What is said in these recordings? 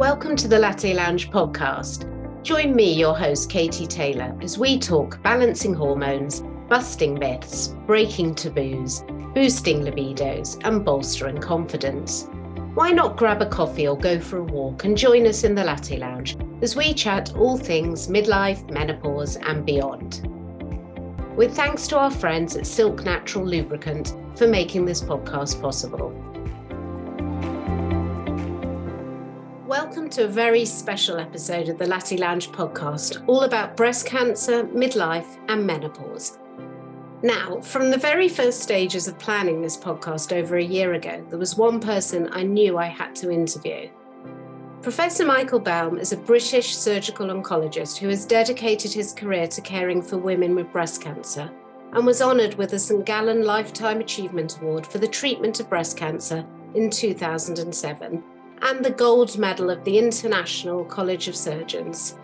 Welcome to the Latte Lounge podcast. Join me, your host, Katie Taylor, as we talk balancing hormones, busting myths, breaking taboos, boosting libidos, and bolstering confidence. Why not grab a coffee or go for a walk and join us in the Latte Lounge as we chat all things midlife, menopause, and beyond? With thanks to our friends at Silk Natural Lubricant for making this podcast possible. Welcome to a very special episode of the Latte Lounge podcast, all about breast cancer, midlife, and menopause. Now, from the very first stages of planning this podcast over a year ago, there was one person I knew I had to interview. Professor Michael Baum is a British surgical oncologist who has dedicated his career to caring for women with breast cancer and was honoured with the St. Gallen Lifetime Achievement Award for the treatment of breast cancer in 2007 and the gold medal of the International College of Surgeons.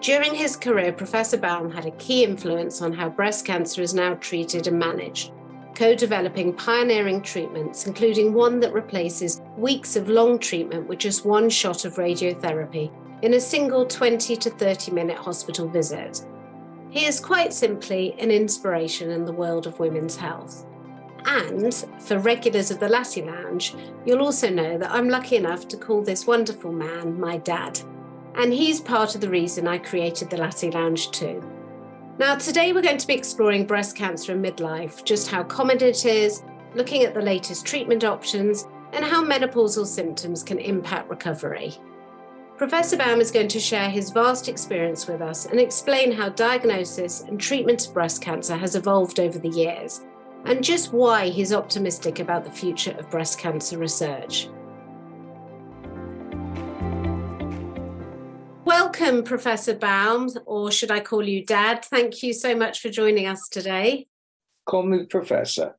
During his career, Professor Baum had a key influence on how breast cancer is now treated and managed, co developing pioneering treatments, including one that replaces weeks of long treatment with just one shot of radiotherapy in a single 20 to 30 minute hospital visit. He is quite simply an inspiration in the world of women's health. And for regulars of the Latte Lounge, you'll also know that I'm lucky enough to call this wonderful man my dad. And he's part of the reason I created the Latte Lounge too. Now, today we're going to be exploring breast cancer in midlife, just how common it is, looking at the latest treatment options, and how menopausal symptoms can impact recovery. Professor Baum is going to share his vast experience with us and explain how diagnosis and treatment of breast cancer has evolved over the years and just why he's optimistic about the future of breast cancer research. Welcome, Professor Baum, or should I call you Dad? Thank you so much for joining us today. Call me Professor.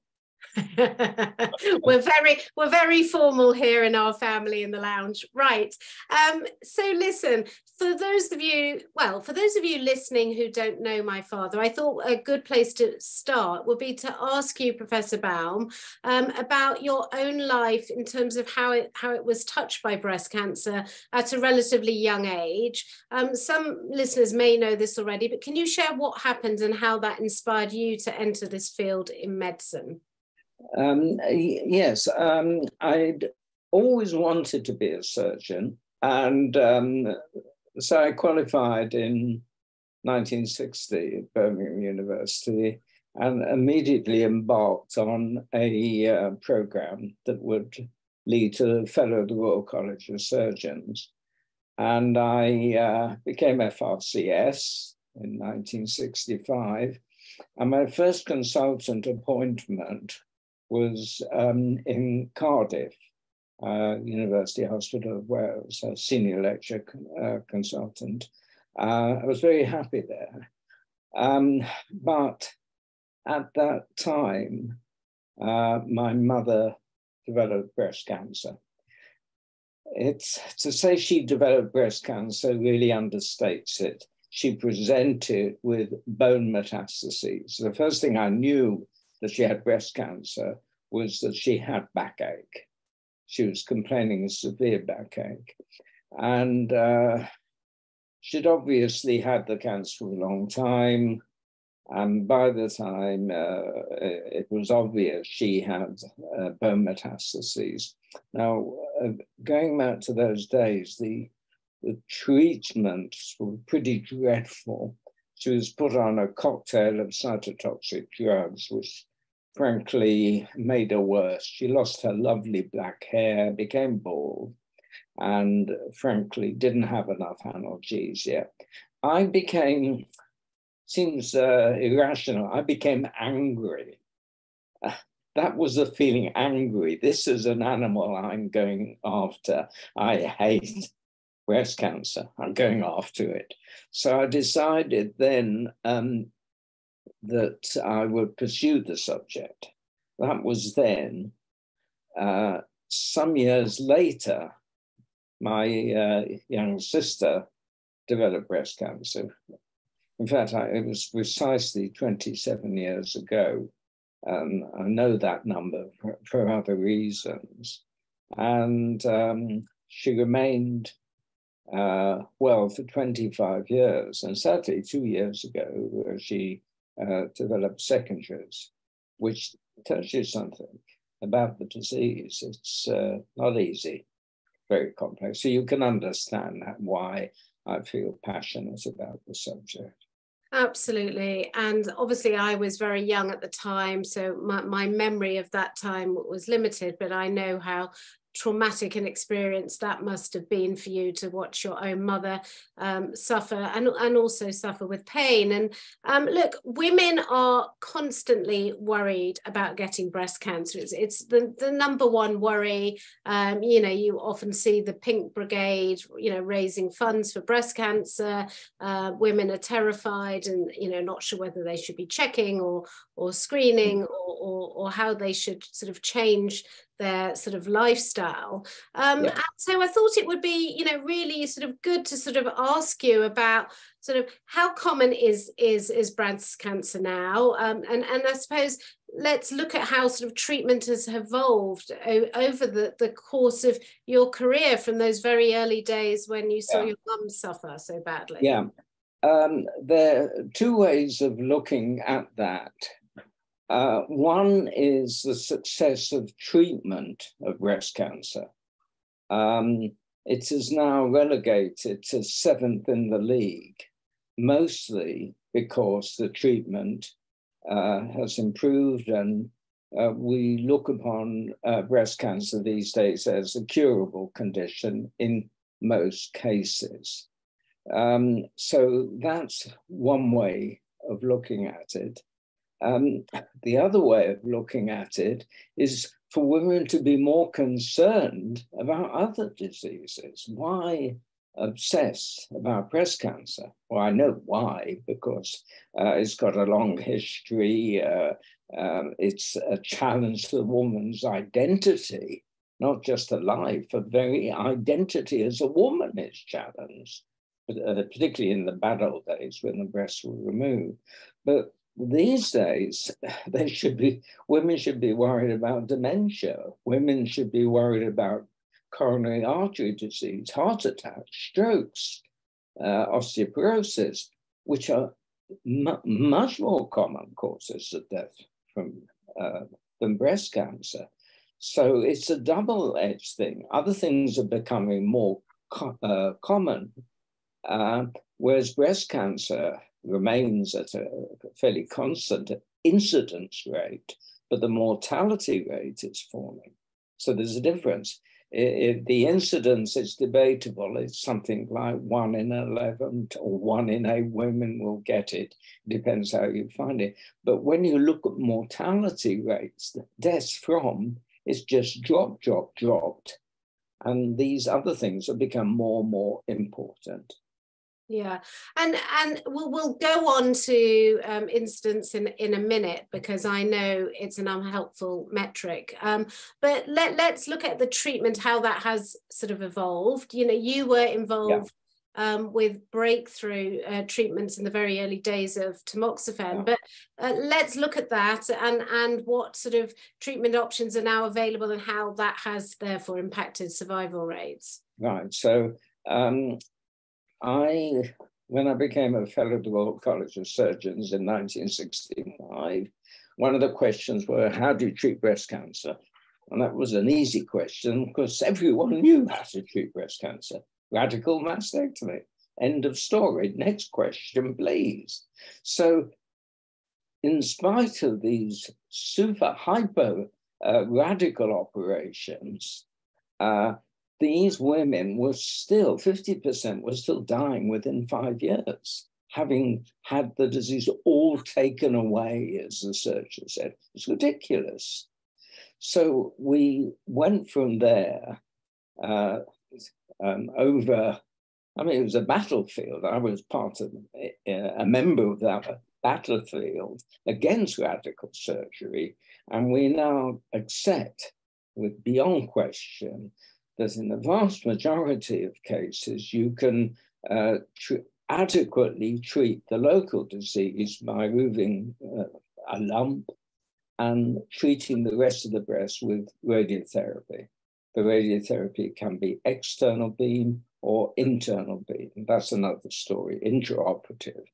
we're very we're very formal here in our family in the lounge right um, so listen for those of you well for those of you listening who don't know my father i thought a good place to start would be to ask you professor baum um, about your own life in terms of how it how it was touched by breast cancer at a relatively young age. Um, some listeners may know this already but can you share what happened and how that inspired you to enter this field in medicine? Um, yes, um, I'd always wanted to be a surgeon, and um, so I qualified in 1960 at Birmingham University and immediately embarked on a uh, program that would lead to Fellow of the Royal College of Surgeons. And I uh, became FRCS in 1965. And my first consultant appointment was um, in Cardiff, uh, University Hospital of Wales, a senior lecture uh, consultant. Uh, I was very happy there. Um, but at that time, uh, my mother developed breast cancer. It's to say she developed breast cancer really understates it. She presented with bone metastases. The first thing I knew that she had breast cancer was that she had backache. She was complaining of severe backache. And uh, she'd obviously had the cancer for a long time. And by the time uh, it was obvious she had uh, bone metastases. Now, uh, going back to those days, the, the treatments were pretty dreadful. She was put on a cocktail of cytotoxic drugs, which frankly made her worse. She lost her lovely black hair, became bald, and frankly didn't have enough analgesia. I became, seems uh, irrational, I became angry. That was the feeling angry. This is an animal I'm going after. I hate breast cancer. I'm going after it. So I decided then um, that I would pursue the subject. That was then. Uh, some years later, my uh, young sister developed breast cancer. In fact, I, it was precisely 27 years ago. Um, I know that number for, for other reasons. And um, she remained uh, well for 25 years. And sadly, two years ago, uh, she uh, developed secondaries, which tells you something about the disease. It's uh, not easy, very complex. So you can understand why I feel passionate about the subject. Absolutely. And obviously, I was very young at the time. So my, my memory of that time was limited, but I know how traumatic an experience that must have been for you to watch your own mother um, suffer and, and also suffer with pain. And um, look, women are constantly worried about getting breast cancer. It's, it's the, the number one worry. Um, you know, you often see the Pink Brigade, you know, raising funds for breast cancer. Uh, women are terrified and, you know, not sure whether they should be checking or, or screening or, or, or how they should sort of change their sort of lifestyle. Um, yeah. so I thought it would be, you know, really sort of good to sort of ask you about sort of how common is is is breast cancer now, um, and and I suppose let's look at how sort of treatment has evolved o- over the, the course of your career from those very early days when you saw yeah. your mum suffer so badly. Yeah. Um, there are two ways of looking at that. Uh, one is the success of treatment of breast cancer. Um, it is now relegated to seventh in the league, mostly because the treatment uh, has improved and uh, we look upon uh, breast cancer these days as a curable condition in most cases. Um, so that's one way of looking at it. Um, the other way of looking at it is for women to be more concerned about other diseases. Why obsess about breast cancer? Well, I know why, because uh, it's got a long history. Uh, um, it's a challenge to the woman's identity, not just a life, a very identity as a woman is challenged, uh, particularly in the bad old days when the breasts were removed. But these days, they should be women should be worried about dementia. Women should be worried about coronary artery disease, heart attacks, strokes, uh, osteoporosis, which are much more common causes of death from uh, than breast cancer. So it's a double-edged thing. Other things are becoming more co uh, common, uh, whereas breast cancer remains at a fairly constant incidence rate, but the mortality rate is falling. So there's a difference. If the incidence is debatable, it's something like one in 11 or one in eight women will get it. Depends how you find it. But when you look at mortality rates, deaths from, it's just dropped, dropped, dropped. And these other things have become more and more important. Yeah, and and we'll we'll go on to um, incidence in in a minute because I know it's an unhelpful metric. Um, but let let's look at the treatment, how that has sort of evolved. You know, you were involved. Yeah. Um, with breakthrough uh, treatments in the very early days of tamoxifen. Yeah. But uh, let's look at that and, and what sort of treatment options are now available and how that has therefore impacted survival rates. Right. So um, I, when I became a fellow of the Royal College of Surgeons in 1965, one of the questions were, how do you treat breast cancer? And that was an easy question because everyone knew how to treat breast cancer. Radical mastectomy. End of story. Next question, please. So, in spite of these super hyper uh, radical operations, uh, these women were still, 50% were still dying within five years, having had the disease all taken away, as the surgeon said. It's ridiculous. So we went from there uh, um, over, I mean, it was a battlefield. I was part of a member of that battlefield against radical surgery. And we now accept with beyond question that in the vast majority of cases, you can uh, tr- adequately treat the local disease by removing uh, a lump and treating the rest of the breast with radiotherapy. The radiotherapy can be external beam or internal beam. That's another story, intraoperative.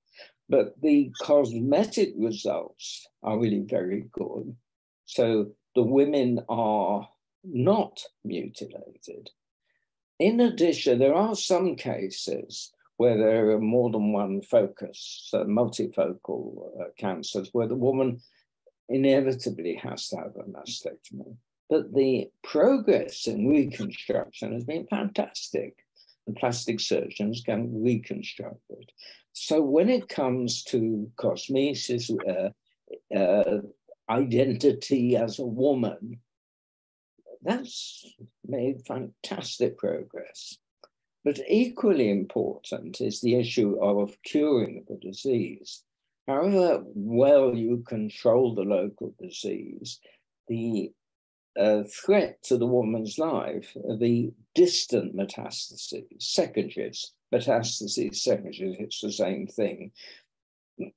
But the cosmetic results are really very good. So the women are not mutilated. In addition, there are some cases where there are more than one focus, so multifocal uh, cancers, where the woman inevitably has to have a mastectomy. But the progress in reconstruction has been fantastic. The plastic surgeons can reconstruct it. So when it comes to cosmesis, uh, uh, identity as a woman, that's made fantastic progress. But equally important is the issue of curing the disease. However well you control the local disease, the uh, threat to the woman's life, the distant metastases, secondaries, metastases, secondaries, it's the same thing.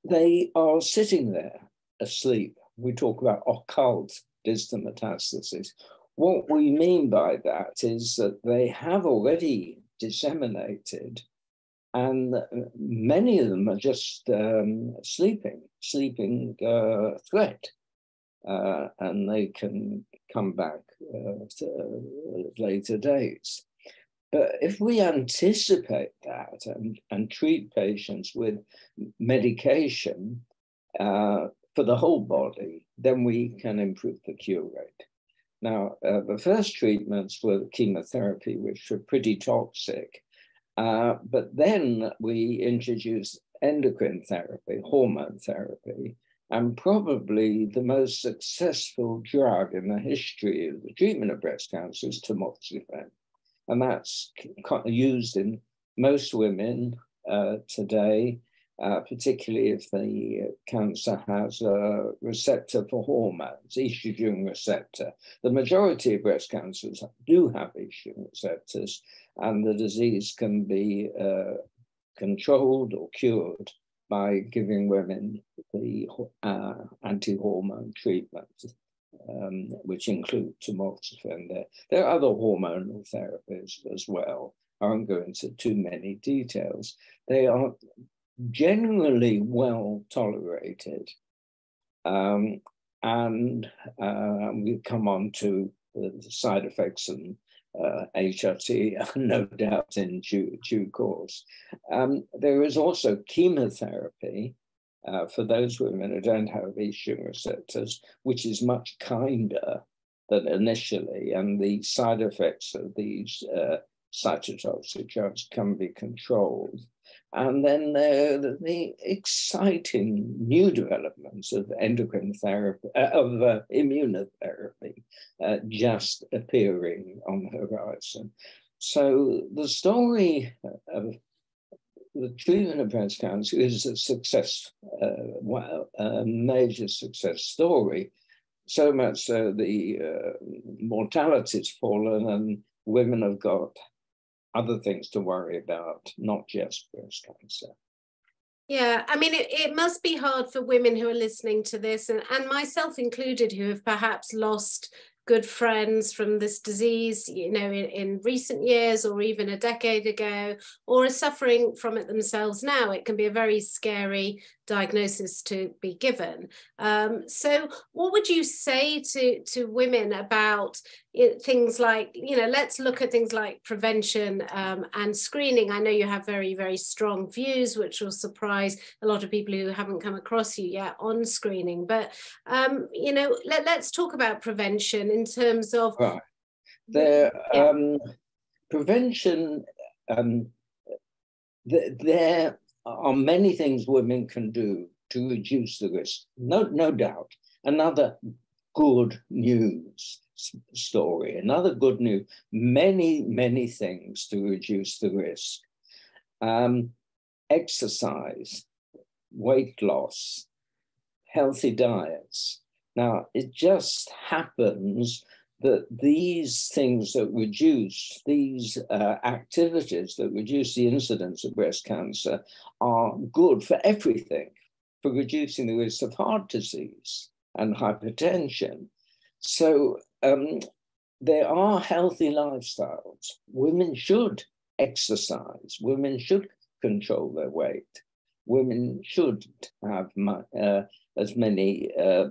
They are sitting there asleep. We talk about occult distant metastases. What we mean by that is that they have already disseminated and many of them are just um, sleeping, sleeping uh, threat. Uh, and they can come back uh, later dates. But if we anticipate that and, and treat patients with medication uh, for the whole body, then we can improve the cure rate. Now, uh, the first treatments were chemotherapy, which were pretty toxic. Uh, but then we introduced endocrine therapy, hormone therapy, and probably the most successful drug in the history of the treatment of breast cancer is tamoxifen. And that's used in most women uh, today uh, particularly if the cancer has a receptor for hormones, estrogen receptor. The majority of breast cancers do have estrogen receptors, and the disease can be uh, controlled or cured by giving women the uh, anti-hormone treatment, um, which include tamoxifen. There, there are other hormonal therapies as well. I won't go into too many details. They are generally well tolerated. Um, and uh, we come on to the side effects and uh, HRT, no doubt, in due, due course. Um, there is also chemotherapy uh, for those women who don't have estrogen receptors, which is much kinder than initially, and the side effects of these uh, cytotoxic drugs can be controlled. And then uh, the exciting new developments of endocrine therapy, uh, of uh, immunotherapy, uh, just appearing on the horizon. So the story of the treatment of breast cancer is a success, uh, well, a major success story. So much so the uh, mortality's fallen and women have got other things to worry about, not just breast cancer. Yeah, I mean, it, it must be hard for women who are listening to this, and, and myself included, who have perhaps lost good friends from this disease, you know, in, in, recent years or even a decade ago, or are suffering from it themselves now. It can be a very scary diagnosis to be given. Um, so, what would you say to, to women about it, things like, you know, let's look at things like prevention um, and screening? I know you have very, very strong views, which will surprise a lot of people who haven't come across you yet on screening. But, um, you know, let, us talk about prevention in terms of. Right. The yeah. Um, prevention, um, the, there are many things women can do to reduce the risk. No, no doubt. Another good news story, another good news, many, many things to reduce the risk. Um, exercise, weight loss, healthy diets. Now, it just happens that these things that reduce, these uh, activities that reduce the incidence of breast cancer are good for everything, for reducing the risk of heart disease and hypertension. So um, there are healthy lifestyles. Women should exercise. Women should control their weight. Women should have uh, as many uh,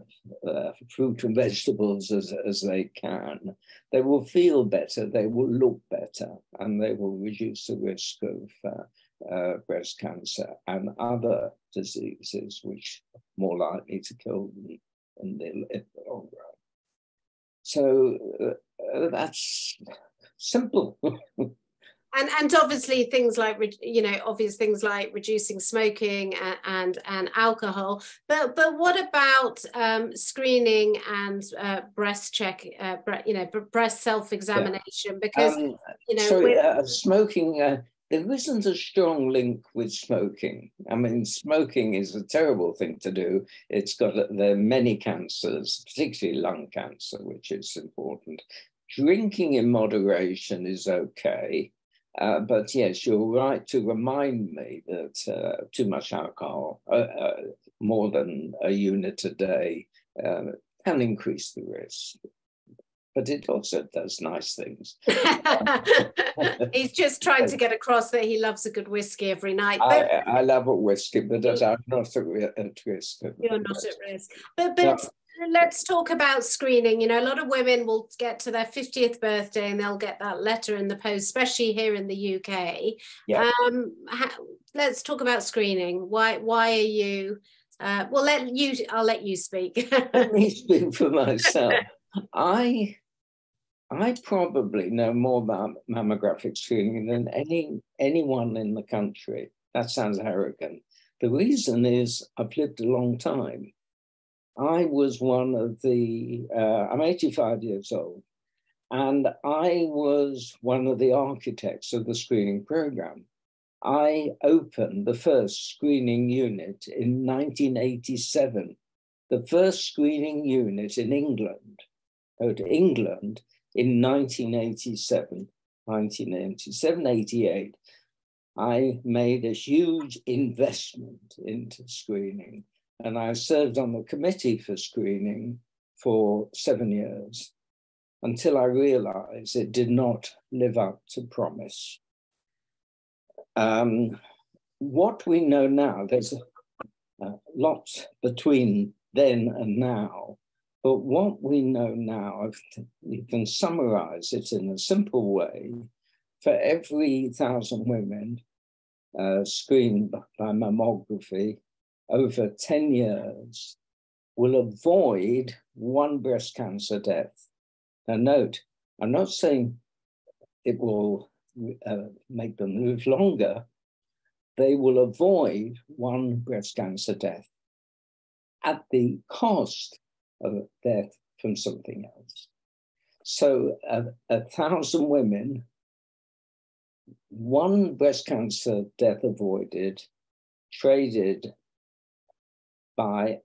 uh, fruit and vegetables as, as they can. They will feel better, they will look better, and they will reduce the risk of uh, uh, breast cancer and other diseases which are more likely to kill them in the, in the long run. So uh, that's simple. and and obviously things like you know obvious things like reducing smoking and and, and alcohol but but what about um, screening and uh, breast check uh, you know breast self-examination yeah. because um, you know sorry, uh, smoking uh, there isn't a strong link with smoking. I mean, smoking is a terrible thing to do. It's got there are many cancers, particularly lung cancer, which is important. Drinking in moderation is okay. Uh, but yes, you're right to remind me that uh, too much alcohol, uh, uh more than a unit a day, uh, can increase the risk. But it also does nice things. He's just trying to get across that he loves a good whiskey every night. But I, I love a whiskey, but I'm not at risk. You're not at risk. But, but let's talk about screening. You know, a lot of women will get to their 50th birthday and they'll get that letter in the post, especially here in the UK. Yeah. Um, let's talk about screening. Why why are you uh, well let you I'll let you speak. let me speak for myself. I I probably know more about mammographic screening than any anyone in the country. That sounds arrogant. The reason is I've lived a long time. I was one of the, uh, I'm 85 years old, and I was one of the architects of the screening program. I opened the first screening unit in 1987, the first screening unit in England, out to England in 1987, 1987, 88. I made a huge investment into screening and I served on the committee for screening for seven years until I realized it did not live up to promise. Um, what we know now, there's a, a lot between then and now, but what we know now, you can summarize it in a simple way. For every thousand women uh, screened by mammography, over 10 years will avoid one breast cancer death. Now, note, I'm not saying it will uh, make them live longer, they will avoid one breast cancer death at the cost of death from something else. So, a thousand women, one breast cancer death avoided, traded by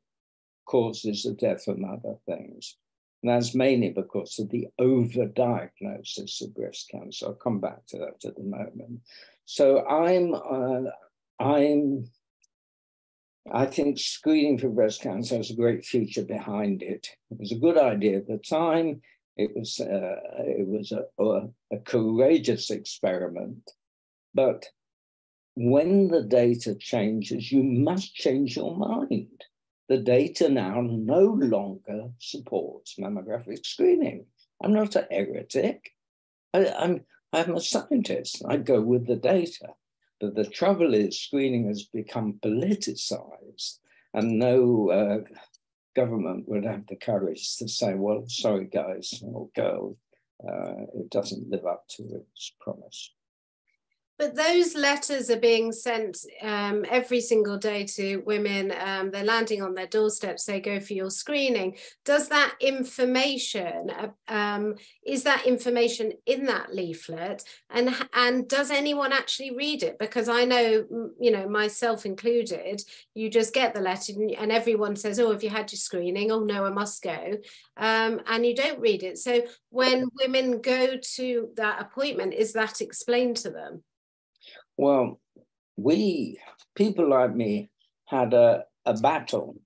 causes of death and other things. And that's mainly because of the overdiagnosis of breast cancer. I'll come back to that at the moment. So I'm, uh, I'm, I think screening for breast cancer has a great future behind it. It was a good idea at the time. It was, uh, it was a, a, a courageous experiment, but when the data changes, you must change your mind. The data now no longer supports mammographic screening. I'm not a heretic. I, I'm, I'm a scientist. I go with the data. But the trouble is, screening has become politicized, and no uh, government would have the courage to say, well, sorry, guys or girls, uh, it doesn't live up to its promise. But those letters are being sent um, every single day to women. Um, they're landing on their doorsteps. They go for your screening. Does that information uh, um, is that information in that leaflet? And and does anyone actually read it? Because I know, you know, myself included, you just get the letter and everyone says, "Oh, have you had your screening?" "Oh no, I must go," um, and you don't read it. So when women go to that appointment, is that explained to them? Well, we, people like me, had a, a battle,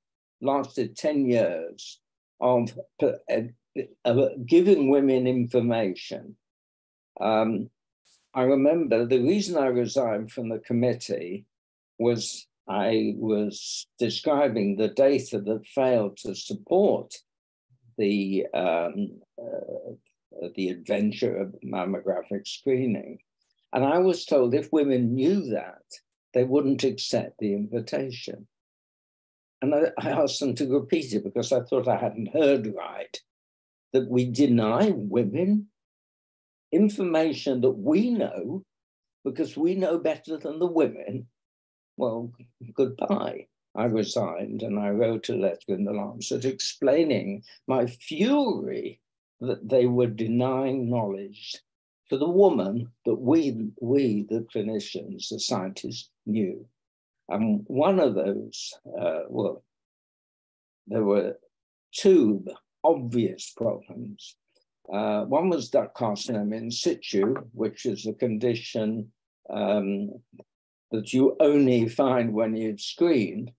lasted 10 years, of uh, giving women information. Um, I remember the reason I resigned from the committee was I was describing the data that failed to support the um, uh, the adventure of mammographic screening. And I was told if women knew that, they wouldn't accept the invitation. And I, I asked them to repeat it because I thought I hadn't heard right that we deny women information that we know because we know better than the women. Well, goodbye. I resigned and I wrote a letter in the Lancet explaining my fury that they were denying knowledge to the woman that we, we the clinicians, the scientists, knew. And one of those, uh, well, there were two obvious problems. Uh, one was duct carcinoma in situ, which is a condition um, that you only find when you've screened.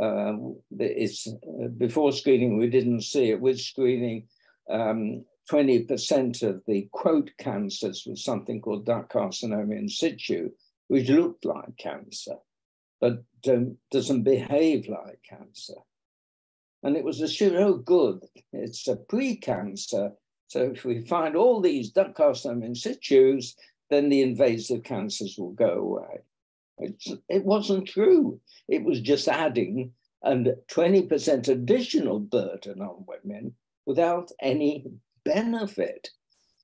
Uh, it's, uh, before screening, we didn't see it. With screening, um, 20% of the quote cancers was something called duct carcinoma in situ, which looked like cancer, but doesn't behave like cancer. And it was assumed, oh, good, it's a pre-cancer. So if we find all these duct carcinoma in situs, then the invasive cancers will go away. It's, it wasn't true. It was just adding and 20% additional burden on women without any benefit.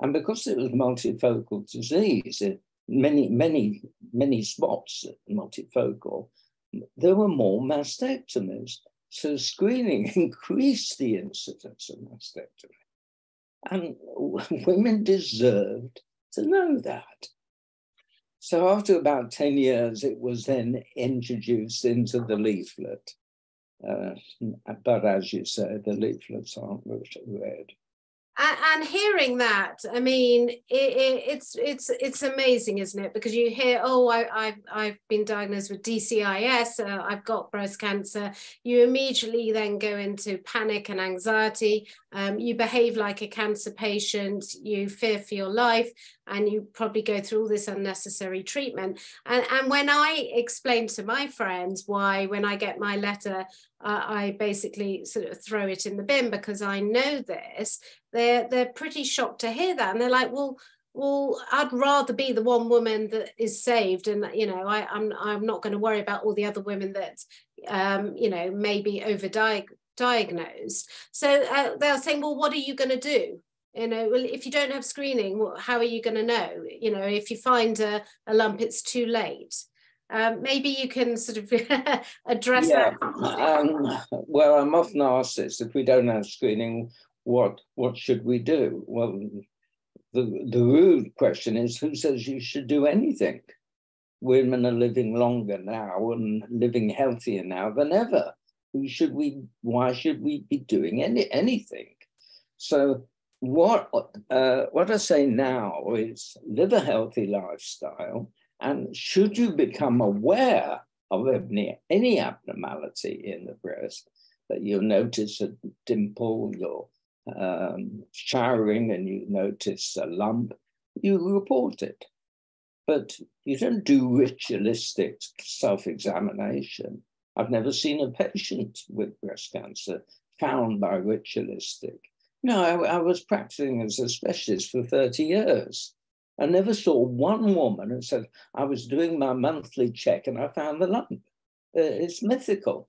And because it was multifocal disease, many, many, many spots multifocal, there were more mastectomies. So screening increased the incidence of mastectomy. And women deserved to know that. So after about 10 years, it was then introduced into the leaflet. Uh, but as you say, the leaflets aren't read and, hearing that i mean it, it, it's it's it's amazing isn't it? Because you hear oh I, have I've been diagnosed with dcis uh, i've got breast cancer. You immediately then go into panic and anxiety. Um, you behave like a cancer patient. You fear for your life and you probably go through all this unnecessary treatment. And, and when i explain to my friends why when i get my letter uh, I basically sort of throw it in the bin because I know this. They're they're pretty shocked to hear that, and they're like, "Well, well, I'd rather be the one woman that is saved, and you know, I, am I'm, I'm not going to worry about all the other women that, um, you know, maybe overdiagnosed." So uh, they're saying, "Well, what are you going to do?" you know well if you don't have screening how are you going to know you know if you find a, a lump it's too late um, maybe you can sort of address yeah. that. Um, well, I'm often asked this: if we don't have screening, what what should we do? Well, the the rude question is: who says you should do anything? Women are living longer now and living healthier now than ever. Who should we? Why should we be doing any anything? So what uh, what I say now is live a healthy lifestyle and should you become aware of any, any abnormality in the breast, that you notice a dimple, you're um, showering and you notice a lump, you report it. But you don't do ritualistic self examination. I've never seen a patient with breast cancer found by ritualistic. No, I, I was practicing as a specialist for 30 years. I never saw one woman who said, I was doing my monthly check and I found the lump. Uh, it's mythical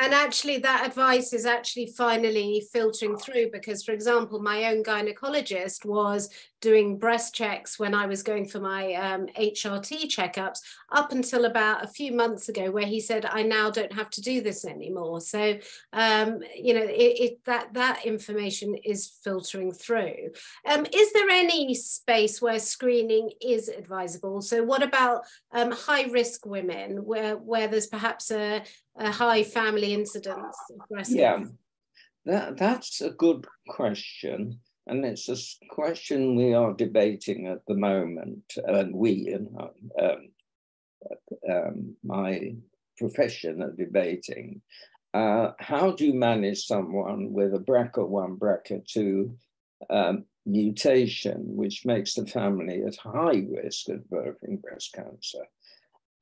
and actually that advice is actually finally filtering through because for example my own gynecologist was doing breast checks when i was going for my um, hrt checkups up until about a few months ago where he said i now don't have to do this anymore. So um, you know it, it, that that information is filtering through. Um, is there any space where screening is advisable? So what about um, high risk women where where there's perhaps a a high family incidence Yeah, that, that's a good question. And it's a question we are debating at the moment, and we um, um, my profession are debating. Uh, how do you manage someone with a BRCA1, BRCA2 um, mutation, which makes the family at high risk of developing breast cancer.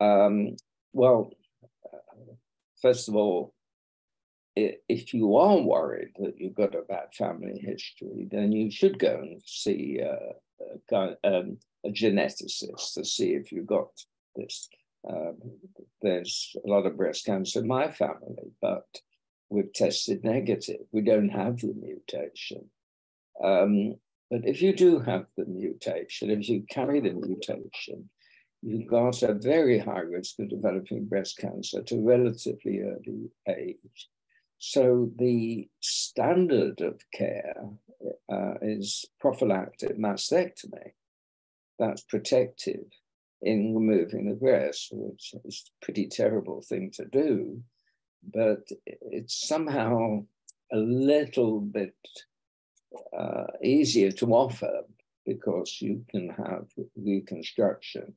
Um, well, uh, first of all, if you are worried that you've got a bad family history, then you should go and see uh, a, um, a, geneticist to see if you've got this. Um, there's a lot of breast cancer in my family, but we've tested negative. We don't have the mutation. Um, but if you do have the mutation, if you carry the mutation, you've got a very high risk of developing breast cancer at a relatively early age. So the standard of care uh, is prophylactic mastectomy. That's protective in removing the breast, which is a pretty terrible thing to do, but it's somehow a little bit uh, easier to offer because you can have reconstruction,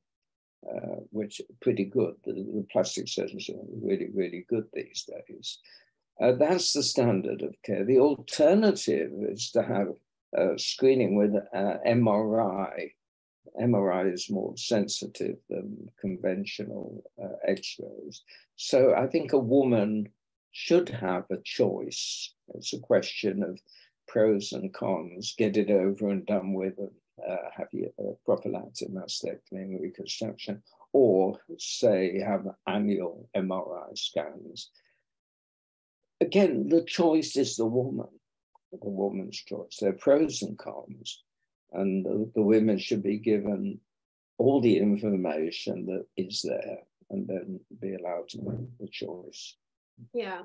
uh, which is pretty good. The, the, plastic surgeons are really, really good these days. Uh, that's the standard of care. The alternative is to have uh, screening with uh, MRI. MRI is more sensitive than conventional uh, X-rays. So I think a woman should have a choice. It's a question of pros and cons, get it over and done with, and uh, have a prophylactic mastectomy and reconstruction, or say have annual MRI scans again, the choice is the woman, the woman's choice. There are pros and cons, and the, the women should be given all the information that is there and then be allowed to make the choice. Yeah.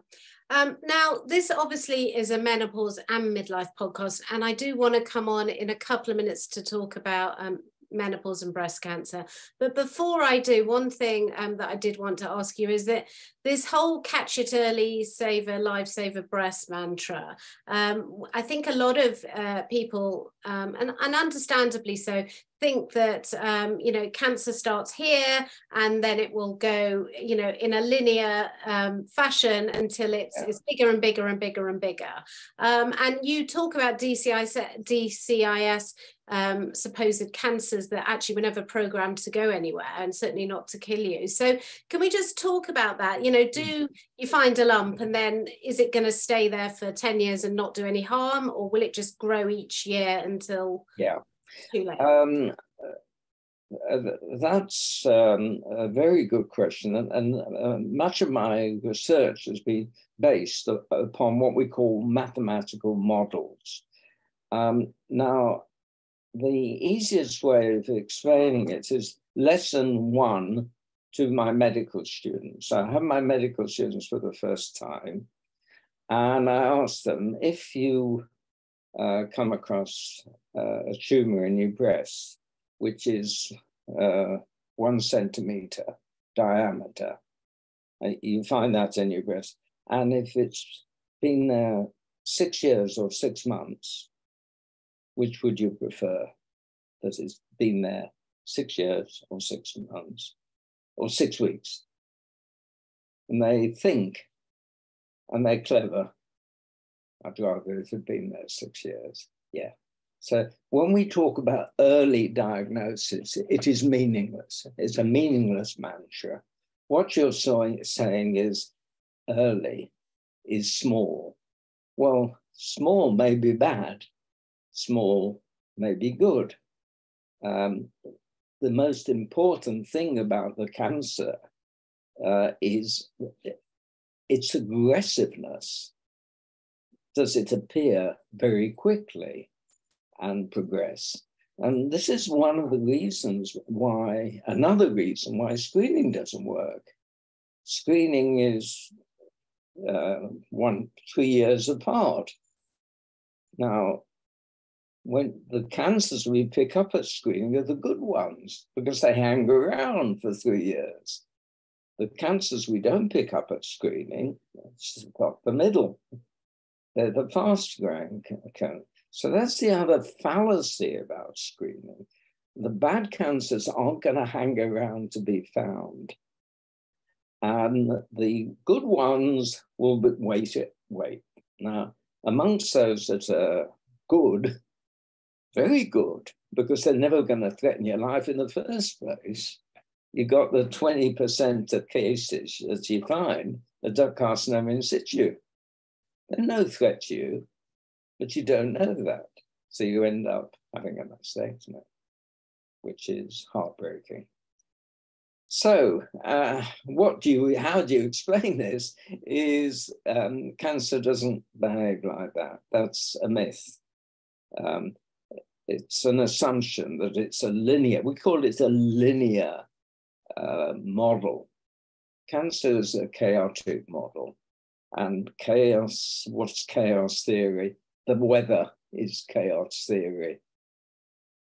Um, now, this obviously is a menopause and midlife podcast, and I do want to come on in a couple of minutes to talk about um, menopause and breast cancer. But before I do, one thing um, that I did want to ask you is that this whole catch it early, save a life, save a breast mantra. Um, I think a lot of uh, people, um, and, and understandably so, think that um, you know cancer starts here and then it will go you know in a linear um, fashion until it's, yeah. it's, bigger and bigger and bigger and bigger. Um, and you talk about DCIS, DCIS um, supposed cancers that actually were never programmed to go anywhere and certainly not to kill you. So can we just talk about that? You know do mm. you find a lump and then is it going to stay there for 10 years and not do any harm or will it just grow each year until yeah um, uh, that's um, a very good question, and, and uh, much of my research has been based upon what we call mathematical models. Um, now, the easiest way of explaining it is lesson one to my medical students. I have my medical students for the first time, and I ask them if you uh, come across uh, a tumor in your breast, which is uh, one centimeter diameter. Uh, you find that in your breast. And if it's been there six years or six months, which would you prefer? That it's been there six years or six months or six weeks. And they think, and they're clever, I'd rather it had been there six years. Yeah. So when we talk about early diagnosis, it is meaningless. It's a meaningless mantra. What you're saying is early is small. Well, small may be bad, small may be good. Um, the most important thing about the cancer uh, is its aggressiveness does it appear very quickly and progress. And this is one of the reasons why, another reason why screening doesn't work. Screening is uh, one, three years apart. Now, when the cancers we pick up at screening are the good ones because they hang around for three years. The cancers we don't pick up at screening, it's got the middle. They're the fast growing cancer. So that's the other fallacy about screening. The bad cancers aren't going to hang around to be found. And the good ones will be, wait, wait. Now, amongst those that are good, very good because they're never going to threaten your life in the first place. You got the 20% of cases that you find that duct carcinoma in situ. They're no threat to you, but you don't know that. So you end up having a mastectomy, which is heartbreaking. So, uh, what do you? How do you explain this? Is um, cancer doesn't behave like that? That's a myth. Um, it's an assumption that it's a linear. We call it a linear uh, model. Cancer is a chaotic model, and chaos. What's chaos theory? The weather is chaos theory.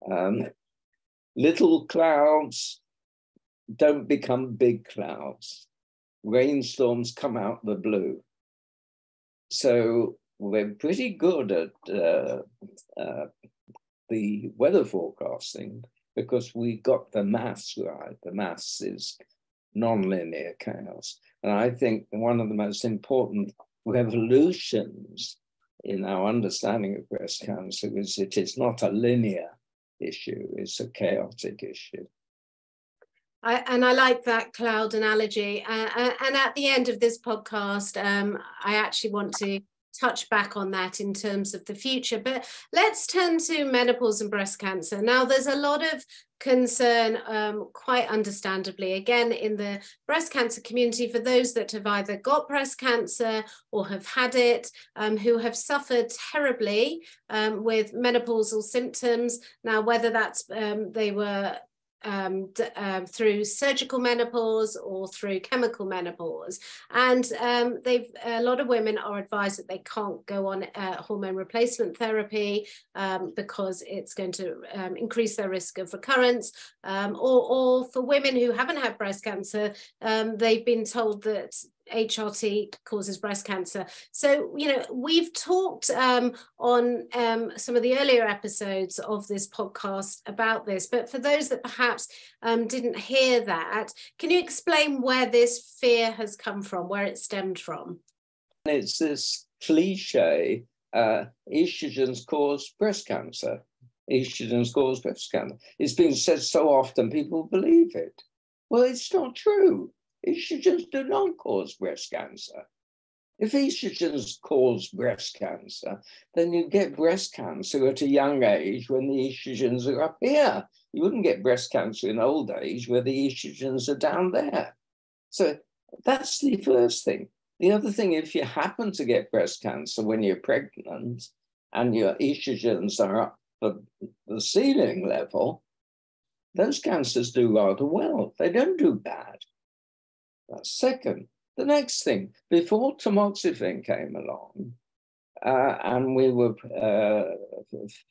Um, little clouds don't become big clouds. Rainstorms come out the blue. So we're pretty good at uh, uh, the weather forecasting because we got the maths right. The maths is nonlinear chaos. And I think one of the most important revolutions in our understanding of breast cancer is it is not a linear issue, it's a chaotic issue. I, and I like that cloud analogy. Uh, uh, and at the end of this podcast, um, I actually want to touch back on that in terms of the future. But let's turn to menopause and breast cancer. Now, there's a lot of concern, um, quite understandably, again, in the breast cancer community for those that have either got breast cancer or have had it, um, who have suffered terribly um, with menopausal symptoms. Now, whether that's um, they were um, uh, through surgical menopause or through chemical menopause. And um, they've a lot of women are advised that they can't go on uh, hormone replacement therapy um, because it's going to um, increase their risk of recurrence. Um, or, or for women who haven't had breast cancer, um, they've been told that HRT causes breast cancer. So, you know, we've talked um, on um, some of the earlier episodes of this podcast about this, but for those that perhaps um, didn't hear that, can you explain where this fear has come from, where it stemmed from? It's this cliche uh, estrogens cause breast cancer. Estrogens cause breast cancer. It's been said so often, people believe it. Well, it's not true estrogens do not cause breast cancer. If estrogens cause breast cancer, then you get breast cancer at a young age when the estrogens are up here. You wouldn't get breast cancer in old age where the estrogens are down there. So that's the first thing. The other thing, if you happen to get breast cancer when you're pregnant and your estrogens are up at the ceiling level, those cancers do rather well. They don't do bad. That's second. The next thing, before tamoxifen came along, uh, and we were uh,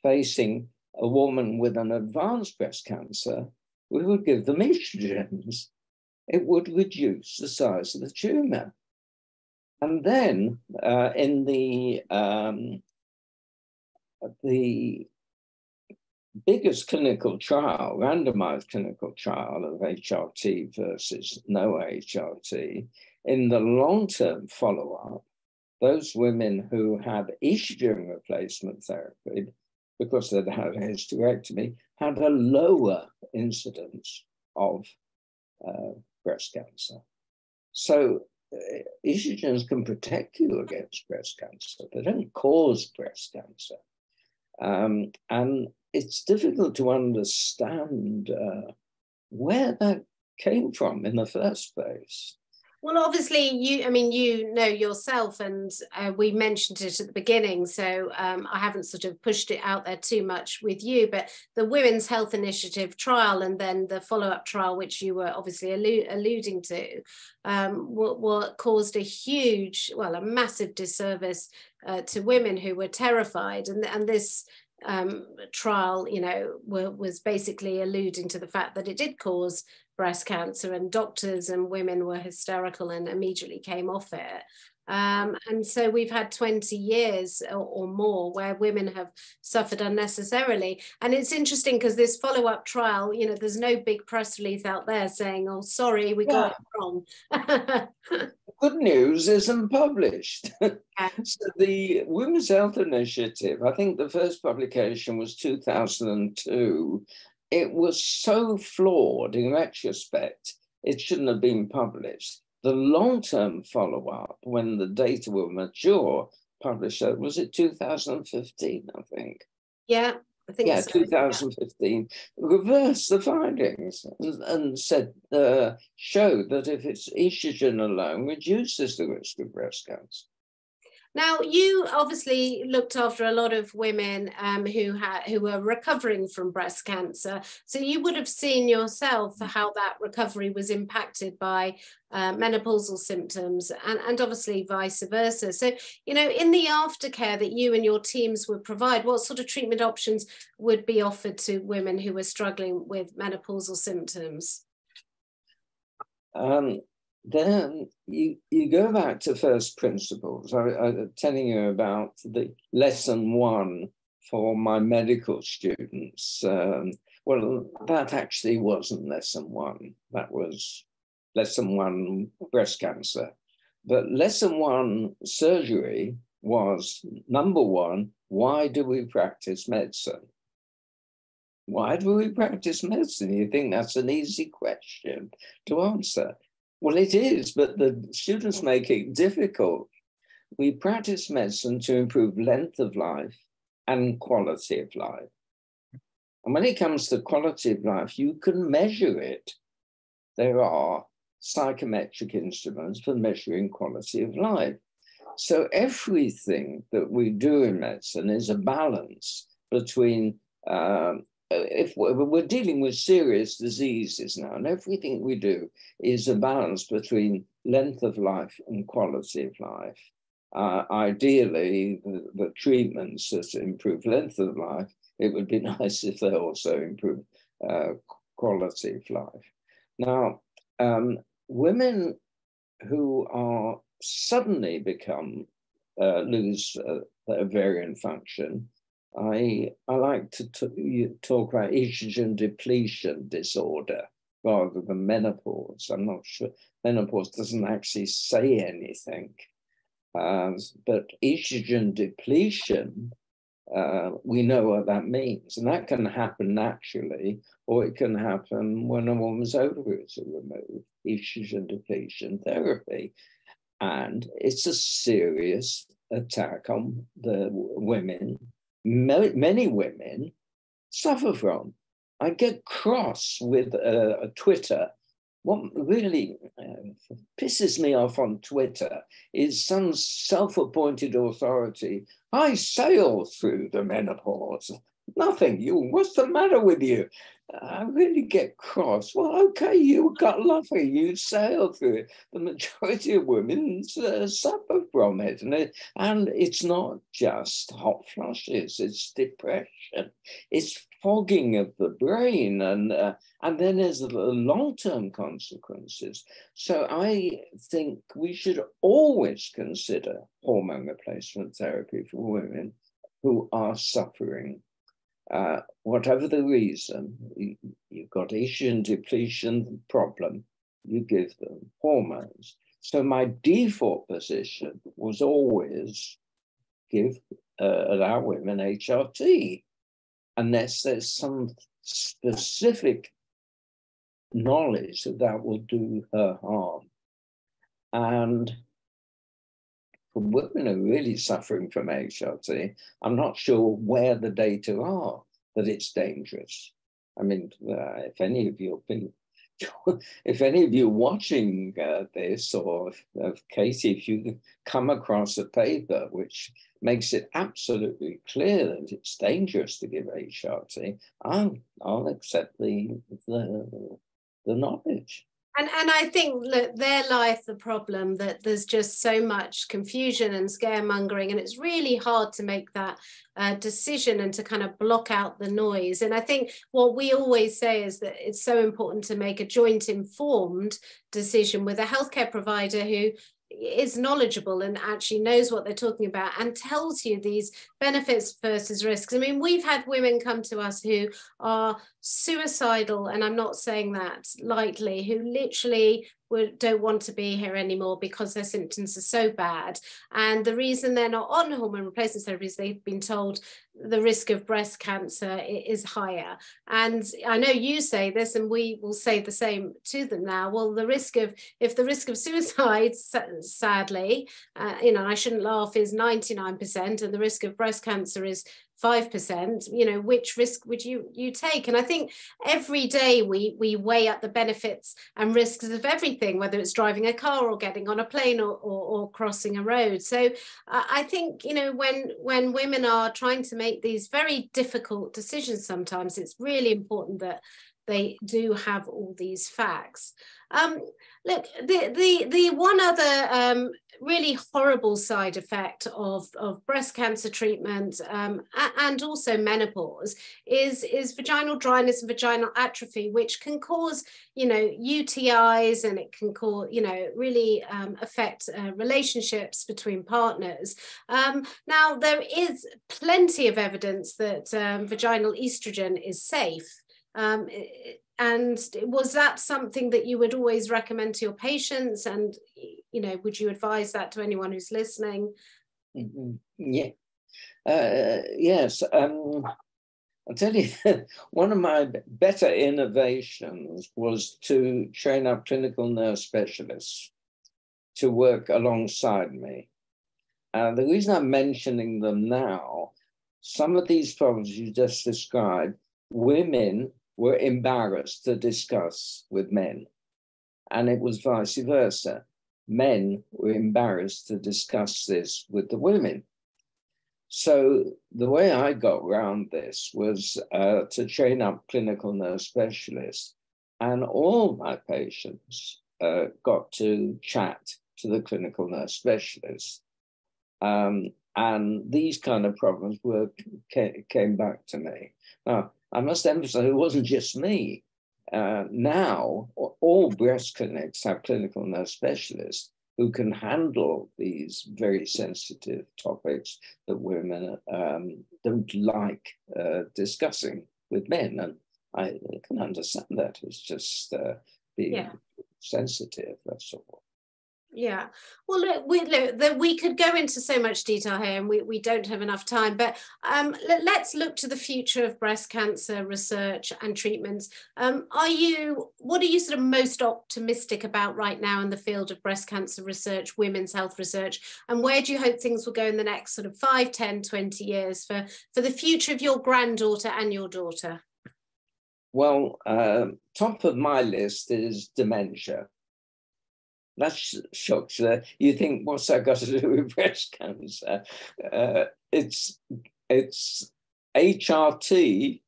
facing a woman with an advanced breast cancer, we would give them estrogens. It would reduce the size of the tumor. And then uh, in the um, the biggest clinical trial, randomized clinical trial of HRT versus no HRT, in the long term follow up, those women who had estrogen replacement therapy, because they'd had a hysterectomy, had a lower incidence of uh, breast cancer. So uh, estrogens can protect you against breast cancer. They don't cause breast cancer. Um, and it's difficult to understand uh, where that came from in the first place. Well, obviously, you, I mean, you know yourself, and uh, we mentioned it at the beginning, so um, I haven't sort of pushed it out there too much with you, but the Women's Health Initiative trial and then the follow up trial, which you were obviously allu- alluding to, um, what, what, caused a huge, well, a massive disservice uh, to women who were terrified. And, and this um, trial, you know, were, was basically alluding to the fact that it did cause breast cancer, and doctors and women were hysterical and immediately came off it. Um, and so we've had 20 years or, or, more where women have suffered unnecessarily. And it's interesting because this follow up trial, you know, there's no big press release out there saying, oh, sorry, we got it wrong. good news isn't published. so the Women's Health Initiative, I think the first publication was 2002. It was so flawed in retrospect, it shouldn't have been published. The long-term follow-up, when the data were mature, published, was it 2015, I think? Yeah, I think yeah, 2015 yeah. reversed the findings and, and said uh, showed that if it's estrogen alone reduces the risk of breast cancer. Now, you obviously looked after a lot of women um, who had who were recovering from breast cancer. So you would have seen yourself how that recovery was impacted by uh, menopausal symptoms, and, and obviously vice versa. So, you know, in the aftercare that you and your teams would provide, what sort of treatment options would be offered to women who were struggling with menopausal symptoms? Um, then you, you go back to first principles. I, I'm telling you about the lesson one for my medical students. Um, well, that actually wasn't lesson one. That was lesson one breast cancer. But lesson one surgery was number one, why do we practice medicine? Why do we practice medicine? You think that's an easy question to answer. Well, it is, but the students make it difficult. We practice medicine to improve length of life and quality of life. And when it comes to quality of life, you can measure it. There are psychometric instruments for measuring quality of life. So everything that we do in medicine is a balance between um, if we're dealing with serious diseases now, and everything we do is a balance between length of life and quality of life. Uh, ideally, the, the, treatments that improve length of life, it would be nice if they also improve uh, quality of life. Now, um, women who are suddenly become uh, lose uh, their ovarian function I, I like to t- talk about estrogen depletion disorder rather than menopause. I'm not sure menopause doesn't actually say anything, uh, but estrogen depletion, uh, we know what that means, and that can happen naturally, or it can happen when a woman's ovaries are removed. Estrogen depletion therapy, and it's a serious attack on the women many women suffer from. I get cross with uh, Twitter. What really uh, pisses me off on Twitter is some self appointed authority. I sail through the menopause. Nothing. You, what's the matter with you? I really get cross. Well, okay, you got lucky. You sailed through it. The majority of women uh, suffer from it. And, it. and it's not just hot flushes, it's depression, it's fogging of the brain. And, uh, and then there's the long term consequences. So I think we should always consider hormone replacement therapy for women who are suffering uh, whatever the reason, you, you've got estrogen depletion problem, you give them hormones. So my default position was always give uh, allow women HRT, unless there's some specific knowledge that that will do her harm. And women are really suffering from HRT. I'm not sure where the data are that it's dangerous. I mean, uh, if any of you have been, if any of you watching uh, this, or uh, Katie, if you come across a paper which makes it absolutely clear that it's dangerous to give HRT, I'll, I'll accept the, the, the knowledge and and I think that there lies the problem that there's just so much confusion and scaremongering, and it's really hard to make that uh, decision and to kind of block out the noise. And I think what we always say is that it's so important to make a joint informed decision with a healthcare provider who is knowledgeable and actually knows what they're talking about and tells you these benefits versus risks. I mean, we've had women come to us who are suicidal, and I'm not saying that lightly, who literally don't want to be here anymore because their symptoms are so bad. And the reason they're not on hormone replacement therapy is they've been told the risk of breast cancer is higher. And I know you say this, and we will say the same to them now. Well, the risk of, if the risk of suicide, sadly, uh, you know, I shouldn't laugh, is 99%, and the risk of breast cancer is 5% you know which risk would you you take? And i think every day we we weigh up the benefits and risks of everything whether it's driving a car or getting on a plane or, or, or crossing a road. So uh, i think you know when when women are trying to make these very difficult decisions sometimes it's really important that they do have all these facts. Um, look, the, the, the one other um, really horrible side effect of, of breast cancer treatment um, and also menopause is, is vaginal dryness and vaginal atrophy, which can cause, you know, UTIs and it can cause, you know, really um, affect uh, relationships between partners. Um, now, there is plenty of evidence that um, vaginal estrogen is safe. Um, and was that something that you would always recommend to your patients? And you know would you advise that to anyone who's listening? Mm-hmm. yeah. Uh, yes um, i'll tell you one of my better innovations was to train up clinical nurse specialists to work alongside me. Uh, the reason i'm mentioning them now some of these problems you just described women were embarrassed to discuss with men. And it was vice versa. Men were embarrassed to discuss this with the women. So the way I got around this was uh, to train up clinical nurse specialists, and all my patients uh, got to chat to the clinical nurse specialist. Um, and these kind of problems were came back to me. Now, I must emphasize it wasn't just me. Uh, now, all breast clinics have clinical nurse specialists who can handle these very sensitive topics that women um, don't like uh, discussing with men. And I can understand that. It's just uh, being yeah. sensitive, that's all. Yeah. Well, look, we look that we could go into so much detail here, and we, we don't have enough time. But um, let, us look to the future of breast cancer research and treatments. Um, are you? What are you sort of most optimistic about right now in the field of breast cancer research, women's health research, and where do you hope things will go in the next sort of 5, 10, 20 years for for the future of your granddaughter and your daughter? Well, uh, top of my list is dementia that shocks you. You think, what's that got to do with breast cancer? Uh, it's it's HRT,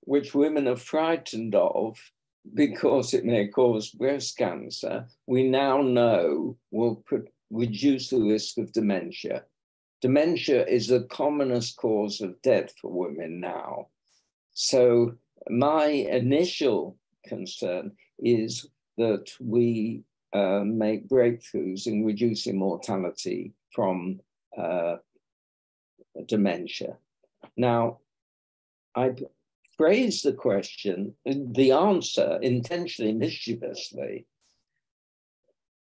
which women are frightened of because it may cause breast cancer. We now know will put, reduce the risk of dementia. Dementia is the commonest cause of death for women now. So my initial concern is that we uh, make breakthroughs in reducing mortality from uh, dementia. Now, I phrased the question, the answer intentionally mischievously,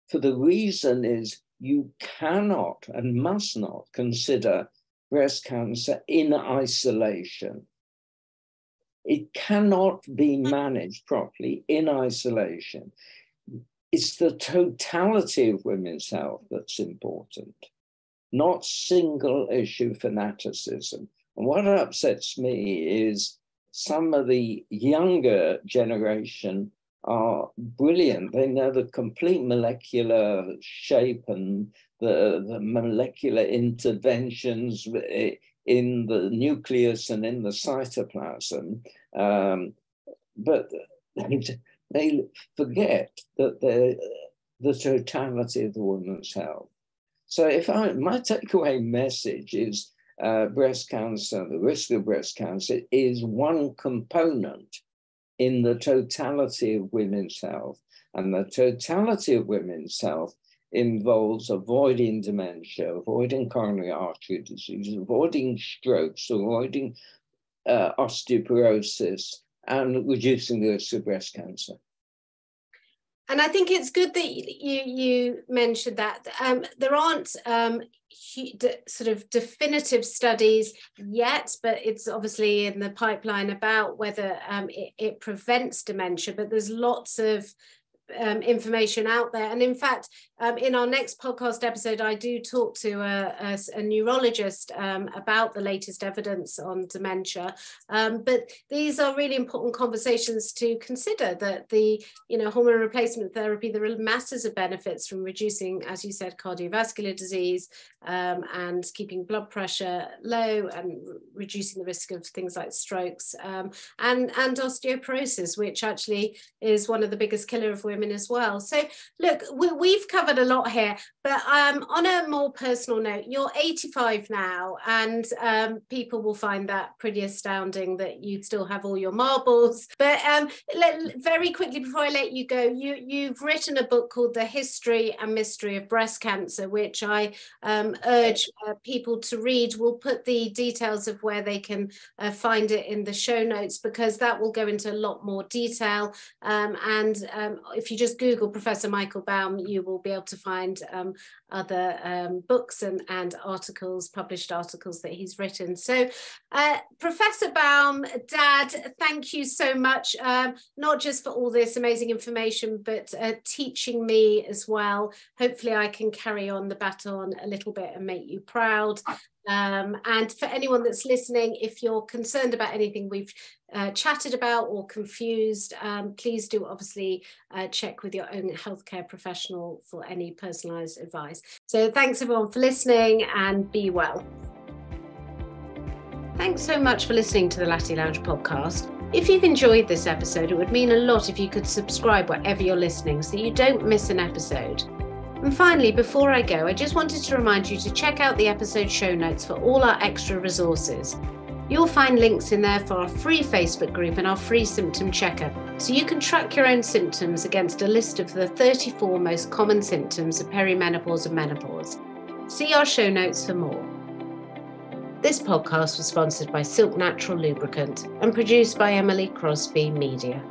for the reason is you cannot and must not consider breast cancer in isolation. It cannot be managed properly in isolation it's the totality of women's health that's important, not single issue fanaticism. And what upsets me is some of the younger generation are brilliant. They know the complete molecular shape and the, the molecular interventions in the nucleus and in the cytoplasm. Um, but they forget that they're the totality of the woman's health. So if I, my takeaway message is uh, breast cancer, the risk of breast cancer is one component in the totality of women's health. And the totality of women's health involves avoiding dementia, avoiding coronary artery disease, avoiding strokes, avoiding uh, osteoporosis, and reducing the risk of breast cancer. and I think it's good that you you mentioned that um, there aren't um, sort of definitive studies yet, but it's obviously in the pipeline about whether um, it, it, prevents dementia. But there's lots of um, information out there. And in fact, um, in our next podcast episode, I do talk to a, a, a neurologist um, about the latest evidence on dementia. Um, but these are really important conversations to consider that the, you know, hormone replacement therapy, there are masses of benefits from reducing, as you said, cardiovascular disease um, and keeping blood pressure low and reducing the risk of things like strokes um, and, and osteoporosis, which actually is one of the biggest killer of women as well. So look, we, have covered a lot here, but um, on a more personal note, you're 85 now, and um, people will find that pretty astounding that you still have all your marbles. But um, let, very quickly before I let you go, you you've written a book called The History and Mystery of Breast Cancer, which I um, urge uh, people to read. We'll put the details of where they can uh, find it in the show notes because that will go into a lot more detail. Um, and um, if you just Google Professor Michael Baum, you will be able to find um, other um, books and, and articles, published articles that he's written. So, uh, Professor Baum, Dad, thank you so much, um, not just for all this amazing information, but uh, teaching me as well. Hopefully, I can carry on the baton a little bit and make you proud. Um, and for anyone that's listening, if you're concerned about anything we've uh, chatted about or confused, um, please do obviously uh, check with your own healthcare professional for any personalised advice. So thanks everyone for listening and be well. Thanks so much for listening to the Latte Lounge podcast. If you've enjoyed this episode, it would mean a lot if you could subscribe wherever you're listening so you don't miss an episode. And finally, before I go, I just wanted to remind you to check out the episode show notes for all our extra resources. You'll find links in there for our free Facebook group and our free symptom checker, so you can track your own symptoms against a list of the 34 most common symptoms of perimenopause and menopause. See our show notes for more. This podcast was sponsored by Sylk Natural Lubricant and produced by Emily Crosby Media.